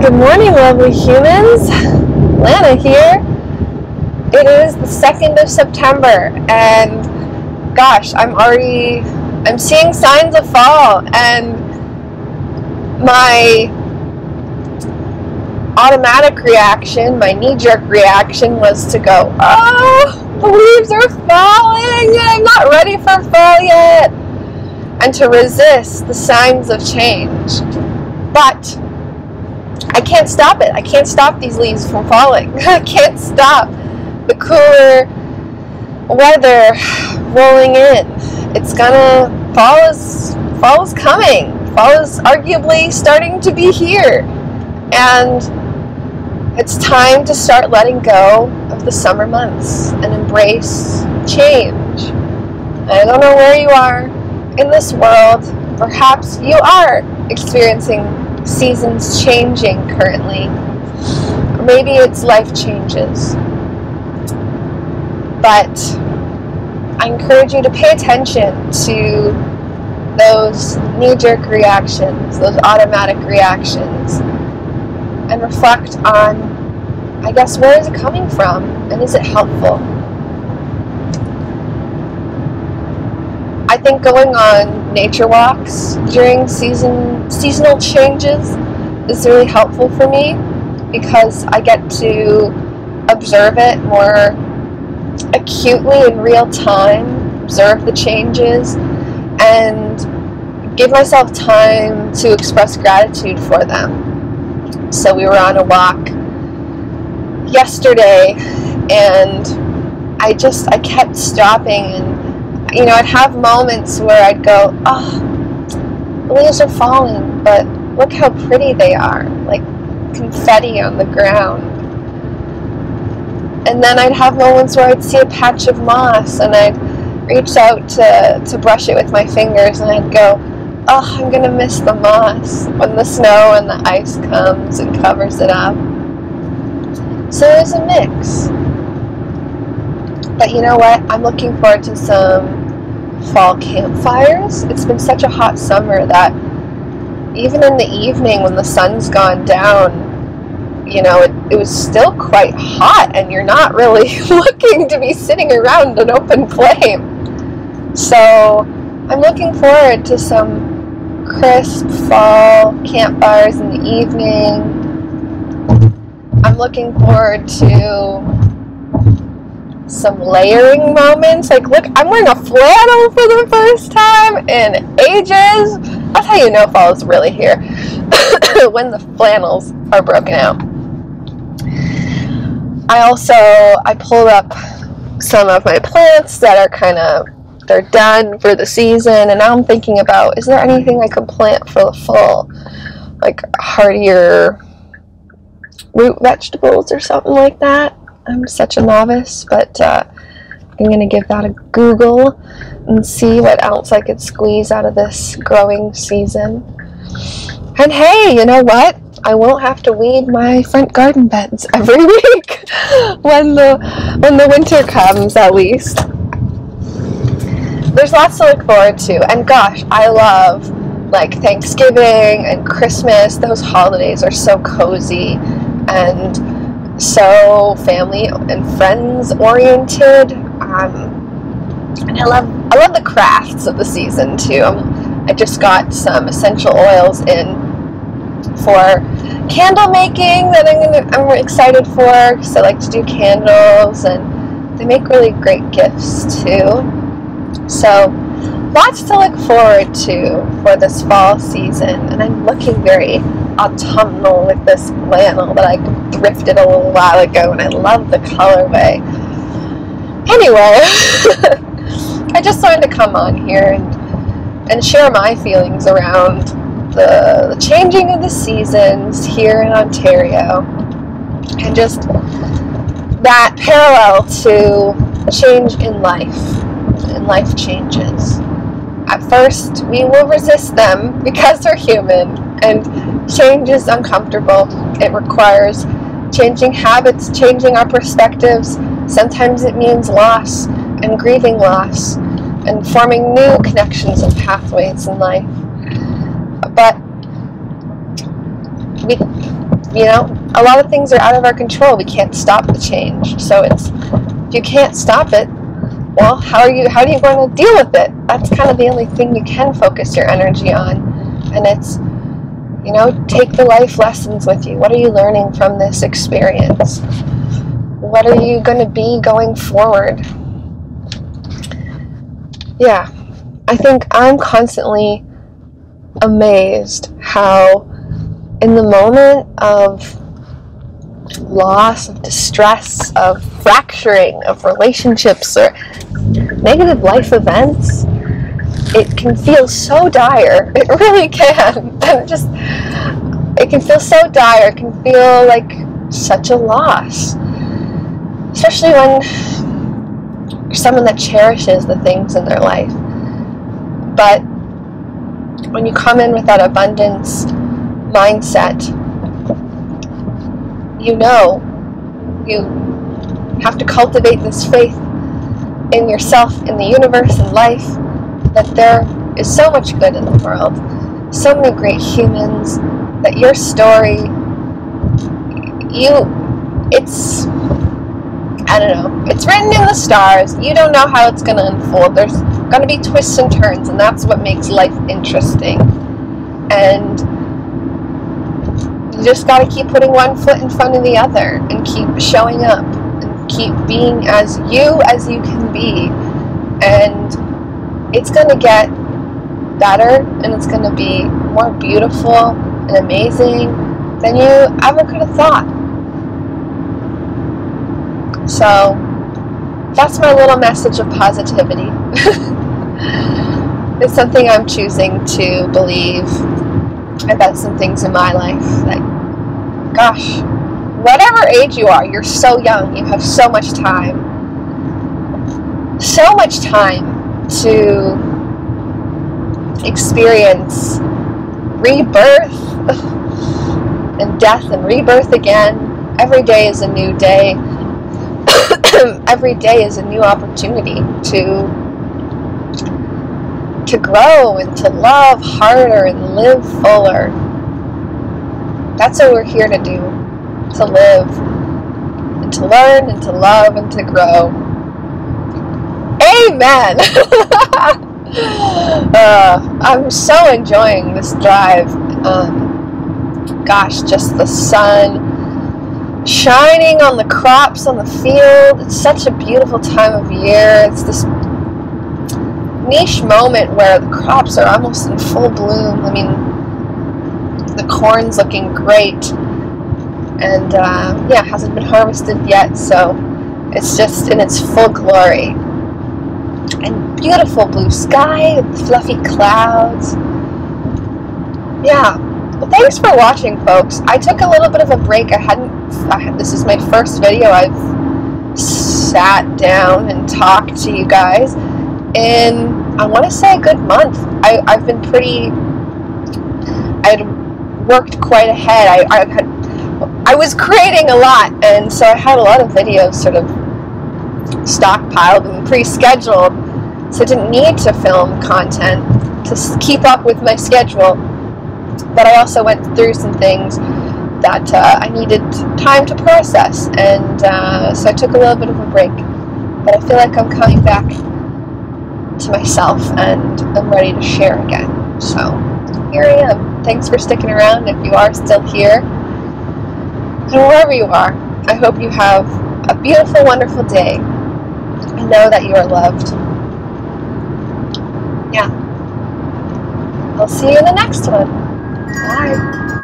Good morning, lovely humans. Lana here. It is the 2nd of September, and gosh, I'm already I'm seeing signs of fall, and my automatic reaction, my knee-jerk reaction was to go, "Oh, the leaves are falling, and I'm not ready for fall yet," and to resist the signs of change. But I can't stop it. I can't stop these leaves from falling. I can't stop the cooler weather rolling in. It's gonna fall is fall is coming. Fall is arguably starting to be here. And it's time to start letting go of the summer months and embrace change. I don't know where you are in this world. Perhaps you are experiencing seasons changing currently. Maybe it's life changes. But I encourage you to pay attention to those knee jerk reactions, those automatic reactions, and reflect on, I guess, where is it coming from and is it helpful? I think going on nature walks during season seasonal changes is really helpful for me because I get to observe it more acutely in real time, observe the changes, and give myself time to express gratitude for them. So we were on a walk yesterday and I just I kept stopping and you know, I'd have moments where I'd go, oh, the leaves are falling, but look how pretty they are, like confetti on the ground. And then I'd have moments where I'd see a patch of moss and I'd reach out to, to brush it with my fingers and I'd go, oh, I'm gonna miss the moss when the snow and the ice comes and covers it up. So there's a mix. But you know what? I'm looking forward to some fall campfires. It's been such a hot summer that even in the evening when the sun's gone down, you know, it, it was still quite hot, and you're not really looking to be sitting around an open flame. So I'm looking forward to some crisp fall campfires in the evening. I'm looking forward to some layering moments. Like, look, I'm wearing a flannel for the first time in ages. That's how you know fall is really here when the flannels are broken out. I also I pulled up some of my plants that are kind of they're done for the season, and now I'm thinking about is there anything I could plant for the fall, like hardier root vegetables or something like that. I'm such a novice, but uh, I'm going to give that a Google and see what else I could squeeze out of this growing season. And hey, you know what? I won't have to weed my front garden beds every week when the when the winter comes at least. There's lots to look forward to. And gosh, I love like Thanksgiving and Christmas. Those holidays are so cozy and so family and friends oriented. Um, and I love I love the crafts of the season too. Um, I just got some essential oils in for candle making that I'm gonna I'm excited for because I like to do candles and they make really great gifts too. So lots to look forward to for this fall season and I'm looking very autumnal with this flannel that I thrifted a little while ago, and I love the colorway. Anyway, I just wanted to come on here and, and share my feelings around the, the changing of the seasons here in Ontario, and just that parallel to change in life and life changes. At first, we will resist them because we're human, and change is uncomfortable. It requires changing habits, changing our perspectives. Sometimes it means loss and grieving loss and forming new connections and pathways in life. But we, you know, a lot of things are out of our control. We can't stop the change. So it's if you can't stop it, well, how are you? How are you going to deal with it? That's kind of the only thing you can focus your energy on, and it's you know, take the life lessons with you. What are you learning from this experience? What are you going to be going forward? Yeah, I think I'm constantly amazed how, in the moment of loss, of distress, of fracturing of relationships or negative life events, it can feel so dire. It really can. And just, it can feel so dire. It can feel like such a loss. Especially when someone that cherishes the things in their life. But when you come in with that abundance mindset, you know you have to cultivate this faith in yourself, in the universe, in life, that there is so much good in the world, so many great humans, that your story, you, it's, I don't know, it's written in the stars. You don't know how it's going to unfold. There's going to be twists and turns, and that's what makes life interesting. And you just got to keep putting one foot in front of the other and keep showing up and keep being as you as you can be. And it's going to get better and it's going to be more beautiful and amazing than you ever could have thought. So, that's my little message of positivity. it's something I'm choosing to believe about some things in my life. Like, gosh, whatever age you are, you're so young, you have so much time. So much time to experience rebirth and death and rebirth again. Every day is a new day. Every day is a new opportunity to to grow and to love harder and live fuller. That's what we're here to do. To live and to learn and to love and to grow Amen. uh, I'm so enjoying this drive. Um, gosh, just the sun shining on the crops on the field. It's such a beautiful time of year. It's this niche moment where the crops are almost in full bloom. I mean, the corn's looking great, and uh, yeah, hasn't been harvested yet, so it's just in its full glory and beautiful blue sky fluffy clouds. Yeah. Well, thanks for watching, folks. I took a little bit of a break. I hadn't. I had, this is my first video I've sat down and talked to you guys in I want to say a good month. I, I've been pretty. I had worked quite ahead. I, I had I was creating a lot, and so I had a lot of videos sort of stockpiled and pre-scheduled so I didn't need to film content to keep up with my schedule but I also went through some things that uh, I needed time to process and uh, so I took a little bit of a break but I feel like I'm coming back to myself and I'm ready to share again so here I am thanks for sticking around if you are still here and wherever you are I hope you have a beautiful wonderful day I know that you are loved. Yeah. I'll see you in the next one. Bye.